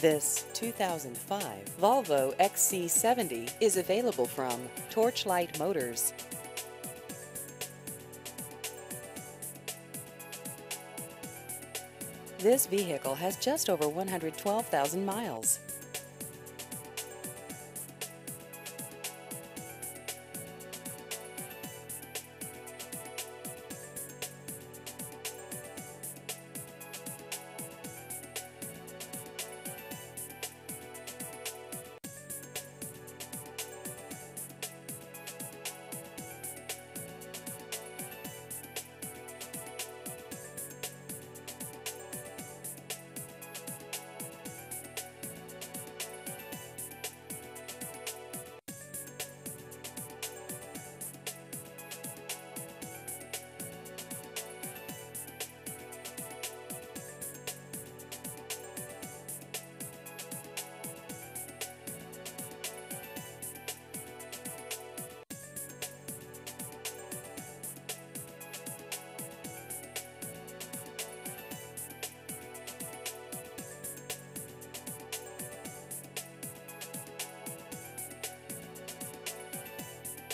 This 2005 Volvo XC70 is available from Torchlight Motors. This vehicle has just over 112,000 miles.